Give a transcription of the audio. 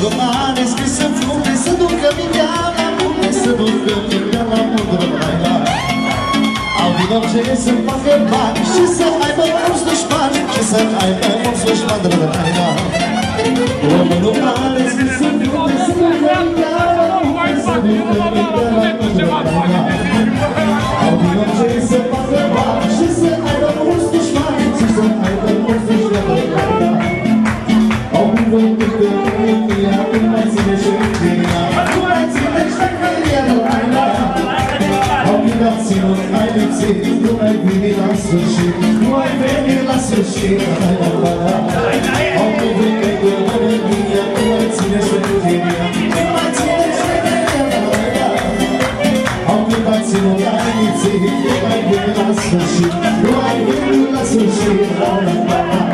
mundul mare Scris să să ducă mintea la lume Să ducă mintea la mundul mai mare Au din orice să facă bani Și să aibă mulți dușmani Și să aibă mulți dușmani de la mai mare Omul mare scris să să ducă mintea la lume Să ducă mintea la mundul mai Au din orice să facă Hepsi bu evrimi nasıl şey Bu evrimi nasıl şey Allah'ın egoları dünya Kıvatine söyleyeyim Hepsi bu evrimi nasıl şey Bu evrimi nasıl şey